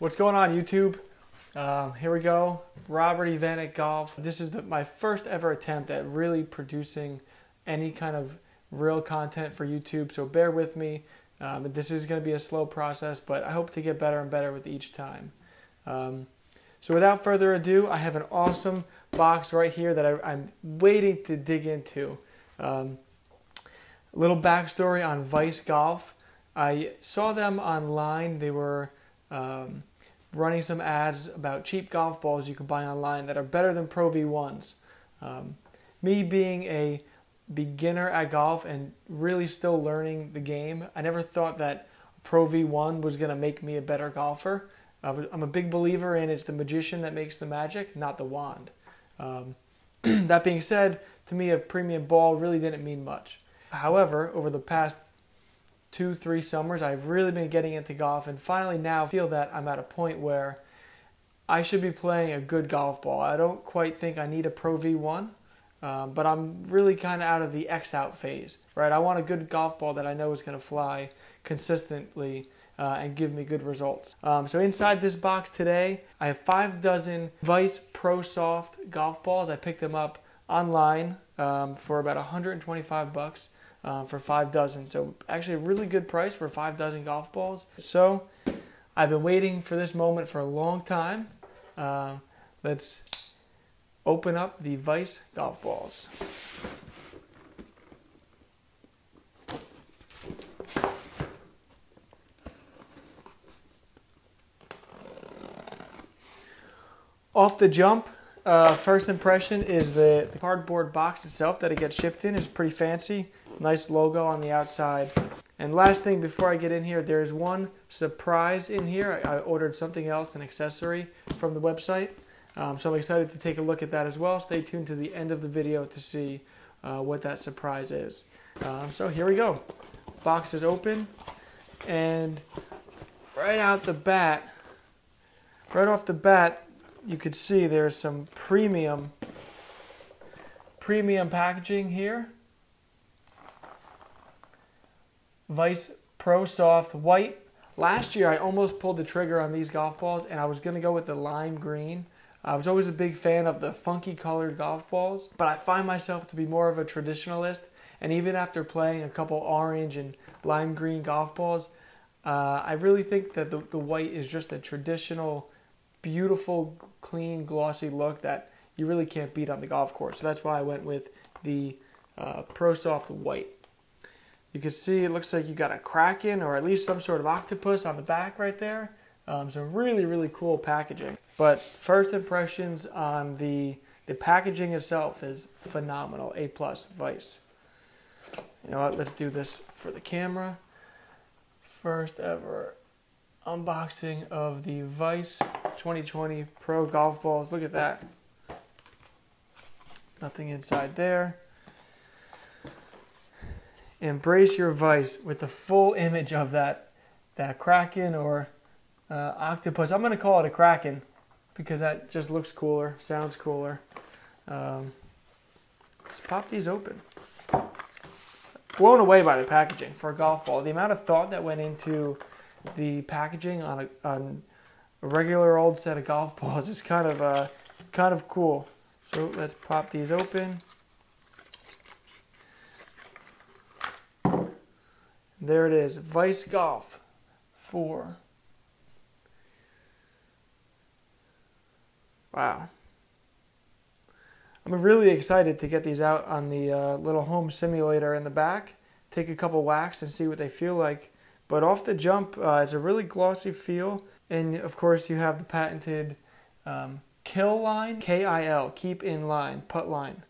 What's going on YouTube? Uh, here we go, Robert Evanik Golf. This is the, my first ever attempt at really producing any kind of real content for YouTube, so bear with me. Um, this is going to be a slow process, but I hope to get better and better with each time. Um, so without further ado, I have an awesome box right here that I, am waiting to dig into. Um, little backstory on Vice Golf. I saw them online. They were um, running some ads about cheap golf balls you can buy online that are better than Pro V1s. Um, me being a beginner at golf and really still learning the game, I never thought that Pro V1 was going to make me a better golfer. I'm a big believer in it's the magician that makes the magic, not the wand. Um, that being said, to me, a premium ball really didn't mean much. However, over the past two, three summers, I've really been getting into golf and finally now feel that I'm at a point where I should be playing a good golf ball. I don't quite think I need a Pro V1, um, but I'm really kind of out of the X out phase, right? I want a good golf ball that I know is going to fly consistently uh, and give me good results. Um, so inside this box today, I have five dozen Vice Pro Soft golf balls. I picked them up online um, for about 125 bucks uh, for five dozen. So actually a really good price for five dozen golf balls. So I've been waiting for this moment for a long time. Uh, let's open up the Vice golf balls. Off the jump, uh, first impression is the, the cardboard box itself that it gets shipped in is pretty fancy. Nice logo on the outside. And last thing before I get in here, there's one surprise in here. I, I ordered something else, an accessory from the website. Um, so I'm excited to take a look at that as well. Stay tuned to the end of the video to see uh, what that surprise is. Um, so here we go. Box is open. And right out the bat, right off the bat, you could see there's some premium premium packaging here. Vice Pro Soft White. Last year I almost pulled the trigger on these golf balls and I was going to go with the lime green. I was always a big fan of the funky colored golf balls, but I find myself to be more of a traditionalist. And even after playing a couple orange and lime green golf balls, uh, I really think that the, the white is just a traditional beautiful, clean, glossy look that you really can't beat on the golf course. So that's why I went with the uh, Pro Soft White. You can see it looks like you got a kraken or at least some sort of octopus on the back right there. Um, some really, really cool packaging. But first impressions on the the packaging itself is phenomenal. A plus Vice. You know what? Let's do this for the camera. First ever unboxing of the Vice 2020 Pro golf balls. Look at that. Nothing inside there. Embrace your Vice with the full image of that that Kraken or uh, octopus. I'm going to call it a Kraken because that just looks cooler, sounds cooler. Um, let's pop these open. Blown away by the packaging for a golf ball. The amount of thought that went into the packaging on a, on a regular old set of golf balls is kind of uh, kind of cool. So let's pop these open. There it is, Vice Golf 4. Wow. I'm really excited to get these out on the uh, little home simulator in the back, take a couple whacks and see what they feel like. But off the jump, uh, it's a really glossy feel. And of course, you have the patented um, KIL line, K-I-L, keep in line, putt line.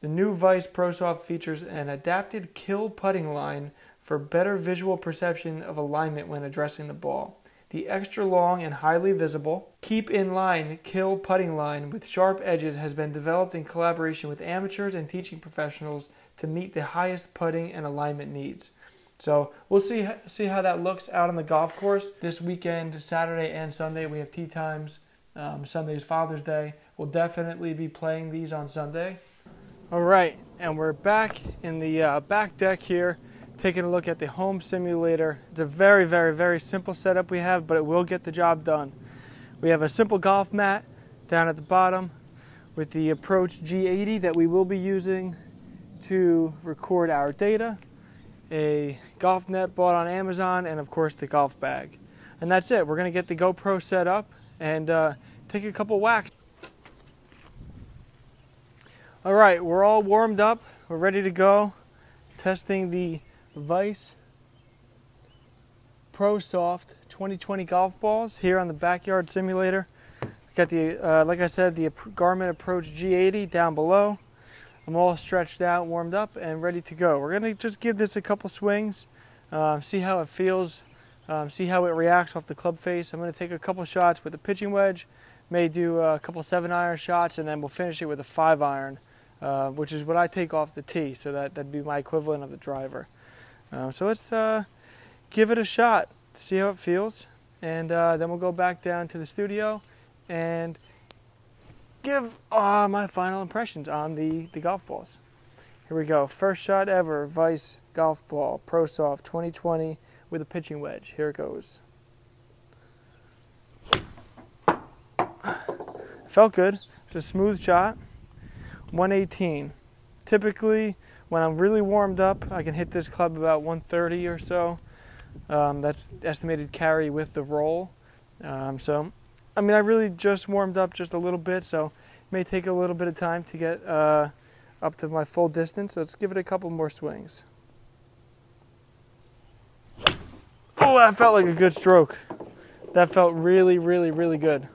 The new Vice Pro Soft features an adapted KIL putting line for better visual perception of alignment when addressing the ball. The extra long and highly visible keep in line KIL putting line with sharp edges has been developed in collaboration with amateurs and teaching professionals to meet the highest putting and alignment needs. So we'll see see how that looks out on the golf course this weekend, Saturday and Sunday. We have tee times. Um, Sunday is Father's Day. We'll definitely be playing these on Sunday. All right, and we're back in the uh, back deck here, taking a look at the home simulator. It's a very, very, very simple setup we have, but it will get the job done. We have a simple golf mat down at the bottom with the Approach G80 that we will be using to record our data, a golf net bought on Amazon, and of course the golf bag. And that's it. We're going to get the GoPro set up and uh, take a couple whacks. All right, we're all warmed up. We're ready to go. Testing the Vice Pro Soft 2020 golf balls here on the Backyard Simulator. Got the, uh, like I said, the Garmin Approach G80 down below. I'm all stretched out, warmed up, and ready to go. We're gonna just give this a couple swings, uh, see how it feels, um, see how it reacts off the club face. I'm gonna take a couple shots with a pitching wedge, may do a couple seven iron shots, and then we'll finish it with a five iron, uh, which is what I take off the tee. So that that'd be my equivalent of the driver. Uh, so let's uh, give it a shot, see how it feels, and uh, then we'll go back down to the studio and give uh, my final impressions on the, the golf balls. Here we go. First shot ever, Vice Golf Ball Pro Soft 2020 with a pitching wedge. Here it goes. Felt good. It's a smooth shot. 118. Typically, when I'm really warmed up, I can hit this club about 130 or so. Um, that's estimated carry with the roll. Um, so I mean, I really just warmed up just a little bit, so it may take a little bit of time to get uh, up to my full distance. Let's give it a couple more swings. Oh, that felt like a good stroke. That felt really, really, really good.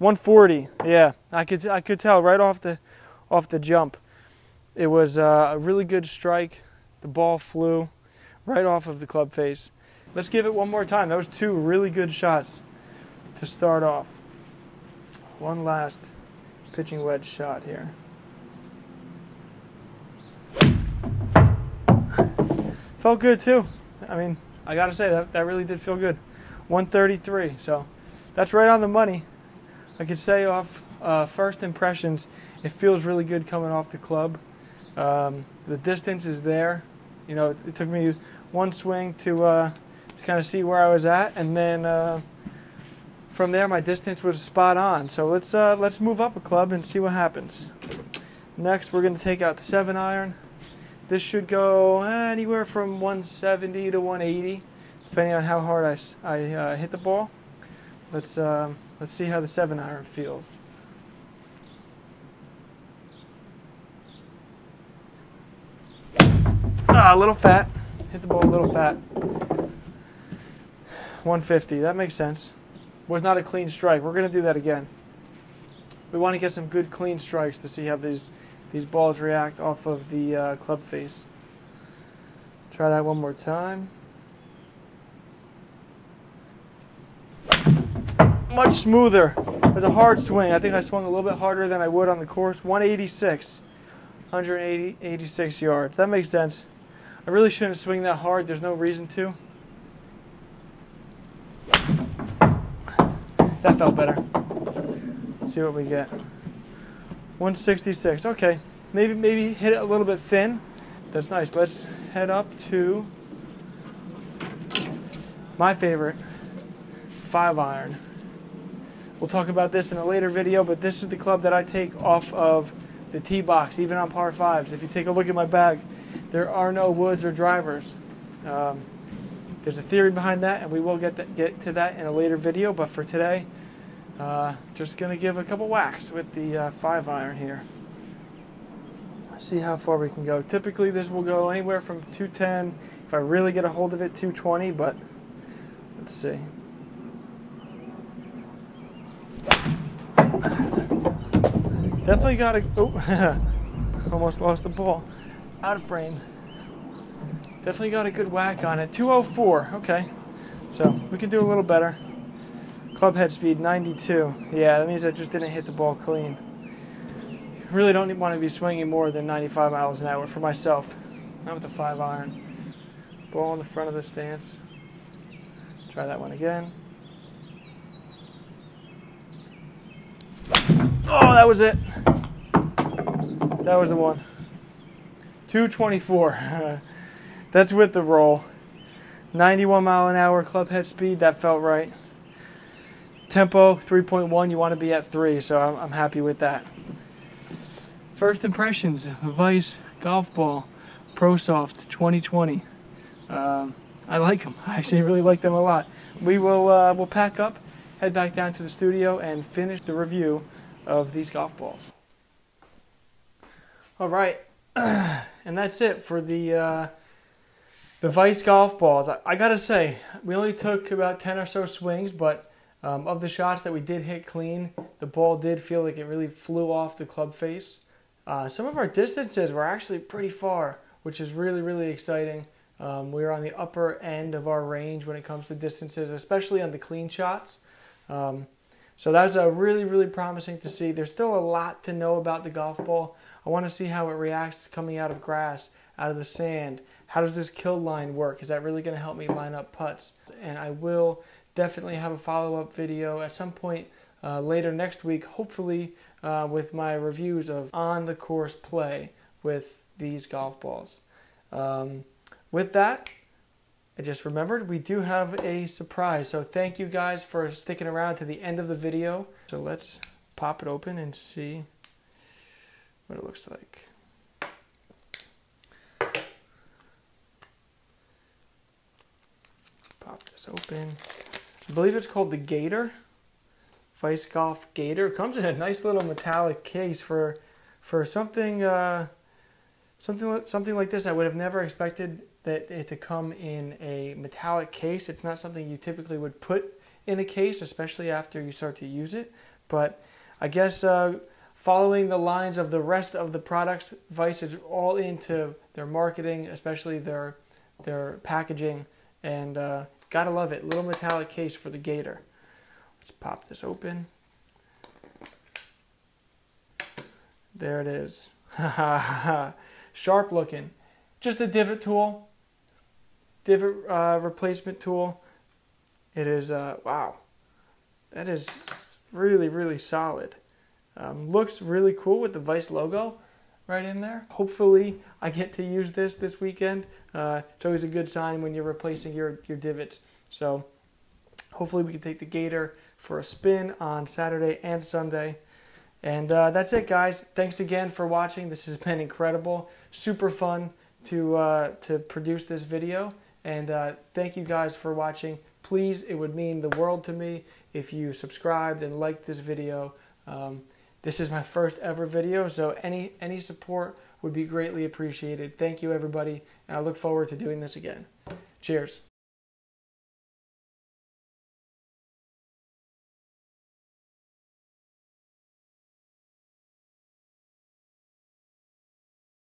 140. Yeah, I could I could tell right off the off the jump. It was uh, a really good strike. The ball flew right off of the club face. Let's give it one more time. That was two really good shots to start off one last pitching wedge shot here. Felt good too. I mean, I gotta say that that really did feel good. 133. So that's right on the money. I could say off uh, first impressions, it feels really good coming off the club. Um, the distance is there. You know, it, it took me one swing to, uh, to kind of see where I was at, and then. Uh, from there, my distance was spot on. So let's uh, let's move up a club and see what happens. Next, we're going to take out the seven iron. This should go anywhere from 170 to 180, depending on how hard I, I uh, hit the ball. Let's uh, let's see how the seven iron feels. Ah, a little fat. Hit the ball a little fat. 150. That makes sense was not a clean strike. We're going to do that again. We want to get some good clean strikes to see how these these balls react off of the uh, club face. Try that one more time. Much smoother. It's a hard swing. I think I swung a little bit harder than I would on the course. 186. 186 yards. That makes sense. I really shouldn't swing that hard. There's no reason to. That felt better. Let's see what we get. 166. Okay. Maybe maybe hit it a little bit thin. That's nice. Let's head up to my favorite five iron. We'll talk about this in a later video, but this is the club that I take off of the tee box, even on par fives. If you take a look at my bag, there are no woods or drivers. Um, there's a theory behind that, and we will get, get to that in a later video, but for today, uh, just going to give a couple whacks with the uh, 5 iron here. See how far we can go. Typically this will go anywhere from 210, if I really get a hold of it, 220, but let's see. Definitely got a, oh, almost lost the ball. Out of frame. Definitely got a good whack on it. 204, okay. So we can do a little better. Club head speed 92. Yeah, that means I just didn't hit the ball clean. Really don't want to be swinging more than 95 miles an hour for myself. Not with the 5 iron. Ball in the front of the stance. Try that one again. Oh, that was it. That was the one. 224. That's with the roll. 91 mile an hour club head speed. That felt right. tempo 3.1, you want to be at 3, so I'm, I'm happy with that. First impressions, Vice Golf Ball ProSoft 2020. Um, I like them. I actually really like them a lot. We will uh, we'll pack up, head back down to the studio, and finish the review of these golf balls. All right, and that's it for the uh, the Vice golf balls. I, I, gotta say, we only took about ten or so swings, but um, of the shots that we did hit clean, the ball did feel like it really flew off the club face. Uh, some of our distances were actually pretty far, which is really really exciting. Um, we were on the upper end of our range when it comes to distances, especially on the clean shots. Um, so that's a really, really promising to see. There's still a lot to know about the golf ball. I want to see how it reacts coming out of grass, out of the sand. How does this KIL line work? Is that really going to help me line up putts? And I will definitely have a follow-up video at some point uh, later next week, hopefully uh, with my reviews of on-the-course play with these golf balls. Um, with that, I just remembered we do have a surprise. So thank you guys for sticking around to the end of the video. So let's pop it open and see what it looks like. Open. I believe it's called the Gator. Vice Golf Gator. Comes in a nice little metallic case for for something uh, something something like this. I would have never expected that it to come in a metallic case. It's not something you typically would put in a case, especially after you start to use it. But I guess uh, following the lines of the rest of the products, Vice is all into their marketing, especially their their packaging, and uh, gotta love it. Little metallic case for the Gator. Let's pop this open. There it is. Sharp looking. Just a divot tool divot uh, replacement tool. It is, uh, wow, that is really, really solid. Um, looks really cool with the Vice logo right in there. Hopefully I get to use this this weekend. Uh, it's always a good sign when you're replacing your, your divots. So hopefully we can take the Gator for a spin on Saturday and Sunday. And uh, that's it, guys. Thanks again for watching. This has been incredible. Super fun to, uh, to produce this video. And uh, thank you guys for watching. Please, it would mean the world to me if you subscribed and liked this video. Um, this is my first ever video, so any any support would be greatly appreciated. Thank you, everybody, and I look forward to doing this again. Cheers.